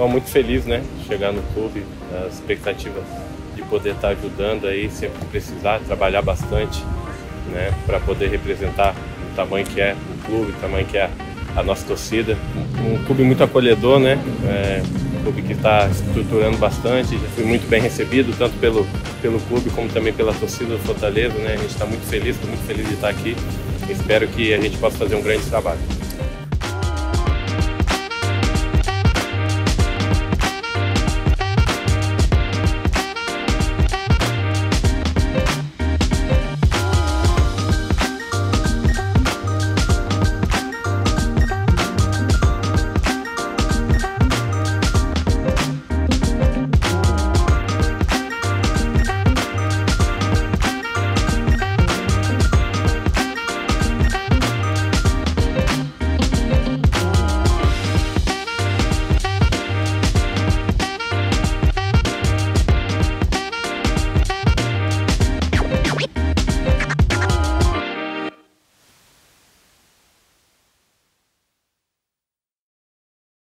Estou muito feliz, né? Chegar no clube, as expectativas de poder estar ajudando aí sempre que precisar, trabalhar bastante, né? Para poder representar o tamanho que é o clube, o tamanho que é a nossa torcida. Um, clube muito acolhedor, né? É, um clube que está estruturando bastante, já fui muito bem recebido, tanto pelo, pelo clube como também pela torcida do Fortaleza, né? A gente está muito feliz, estou muito feliz de estar aqui. Espero que a gente possa fazer um grande trabalho.